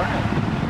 learning.